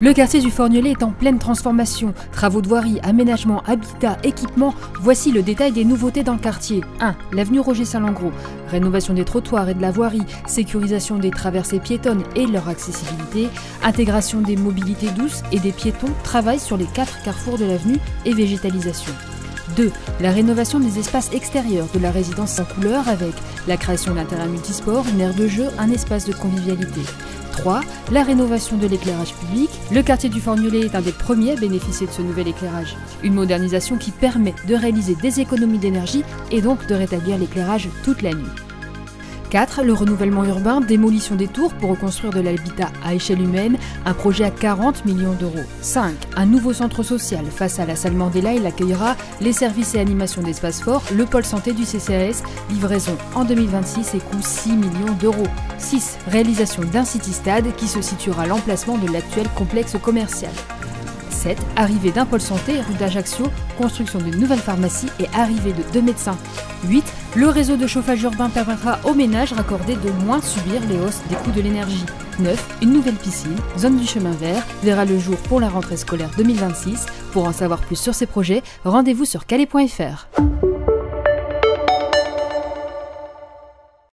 Le quartier du Forgnelet est en pleine transformation. Travaux de voirie, aménagement, habitat, équipement. Voici le détail des nouveautés dans le quartier. 1. L'avenue Roger Salengro. Rénovation des trottoirs et de la voirie, sécurisation des traversées piétonnes et leur accessibilité, intégration des mobilités douces et des piétons, travail sur les quatre carrefours de l'avenue et végétalisation. 2. La rénovation des espaces extérieurs de la résidence en couleur avec la création d'un terrain multisport, une aire de jeu, un espace de convivialité. 3. La rénovation de l'éclairage public. Le quartier du Forgnelet est un des premiers à bénéficier de ce nouvel éclairage. Une modernisation qui permet de réaliser des économies d'énergie et donc de rétablir l'éclairage toute la nuit. 4. Le renouvellement urbain, démolition des tours pour reconstruire de l'habitat à échelle humaine, un projet à 40 millions d'euros. 5. Un nouveau centre social face à la salle Mandela, il accueillera les services et animations d'espace fort, le pôle santé du CCAS, livraison en 2026 et coût 6 millions d'euros. 6. Réalisation d'un city-stade qui se situera à l'emplacement de l'actuel complexe commercial. 7. Arrivée d'un pôle santé rue d'Ajaccio, construction d'une nouvelle pharmacie et arrivée de deux médecins. 8. Le réseau de chauffage urbain permettra aux ménages raccordés de moins subir les hausses des coûts de l'énergie. 9. Une nouvelle piscine, zone du chemin vert, verra le jour pour la rentrée scolaire 2026. Pour en savoir plus sur ces projets, rendez-vous sur calais.fr.